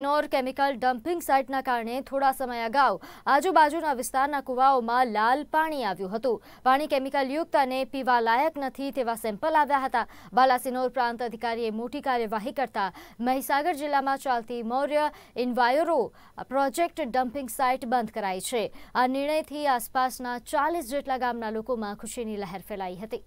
નોર chemical dumping સાઇટના કારણે થોડા સમય અગાઉ આજુબાજુના વિસ્તારના કુવાઓમાં લાલ પાણી આવ્યું હતું. પાણી કેમિકલયુક્ત અને પીવા લાયક નથી તેવા સેમ્પલ આવ્યા હતા. બાલાસિનોર પ્રાંત અધિકારીએ મોટી કાર્યવાહી કરતા મહીસાગર જિલ્લામાં ચાલતી Maurya enviro project dumping site બંધ કરાઈ છે. આ નિર્ણયથી આસપાસના ચાલીસ જેટલા ગામના લોકોમાં ખુશીની લહેર ફેલાઈ હતી.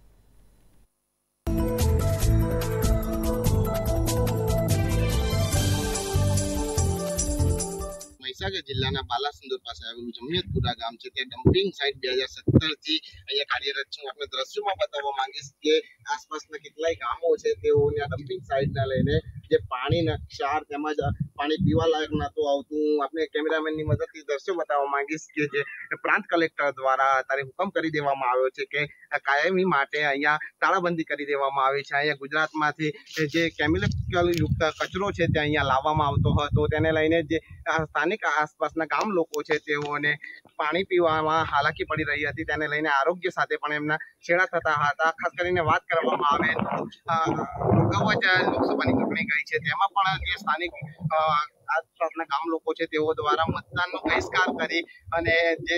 મહીસાગર જિલ્લાના બાલાસુંદર પાસે આવેલું જમિયતપુરા ગામ છે. ત્યાં ડમ્પિંગ સાઇટ બે હજાર સત્તરથી અહીંયા કાર્યરત છું. આપણે દ્રશ્યોમાં બતાવવા માંગીશ કે આસપાસના કેટલાય ગામો છે, તેઓને આ ડમ્પિંગ સાઇટને લઈને જે પાણીના ક્ષાર તેમજ પાણી પીવા લાયક નહોતું આવતું. આપણે કેમેરામેનની મદદથી દ્રશ્યો બતાવવા માંગીશ કે જે પ્રાંત કલેક્ટર દ્વારા અત્યારે હુકમ કરી દેવામાં આવ્યો છે કે કાયમી માટે અહીંયા તાળાબંધી કરી દેવામાં આવી છે. અહીંયા ગુજરાતમાંથી જે કેમિકલ યુક્ત કચરો છે તે અહીંયા લાવવામાં આવતો હતો. તેને લઈને જે સ્થાનિક આસપાસના ગામ લોકો છે તેઓને પાણી પીવામાં હાલાકી પડી રહી હતી. તેને લઈને આરોગ્ય સાથે પણ એમના છેડા થતા હતા. ખાસ કરીને વાત કરવામાં આવે તો અગાઉ જ લોકસભાની ચૂંટણી ગઈ છે. તેમાં પણ જે સ્થાનિક આસપાસના ગામ લોકો છે, તેઓ દ્વારા મતદાનનો બહિષ્કાર કરી અને જે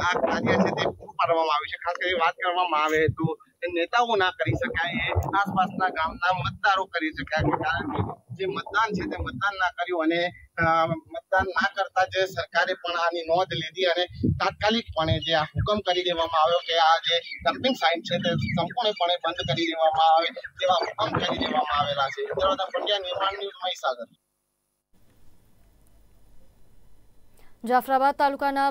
આ કાર્ય છે તે પૂરું પાડવામાં આવ્યું છે. ખાસ કરી વાત કરવામાં આવે તો નેતાઓ ના કરી શકાય, એ આસપાસના ગામના મતદારો કરી શકાય. કારણ કે જે મતદાન છે તે મતદાન ના કર્યું અને મતદાન ના કરતા જે સરકારે પણ આની નોંધ લીધી અને તાત્કાલિકપણે જે આ હુકમ કરી દેવામાં આવ્યો કે આ જે ડમ્પિંગ સાઇટ છે તે સંપૂર્ણપણે બંધ કરી દેવામાં આવે તેવા હુકમ કરી દેવામાં આવેલા છે. જવાદા પંડ્યા, નિર્માણ ન્યૂઝ મહીસાગર. જાફરાબાદ તાલુકાના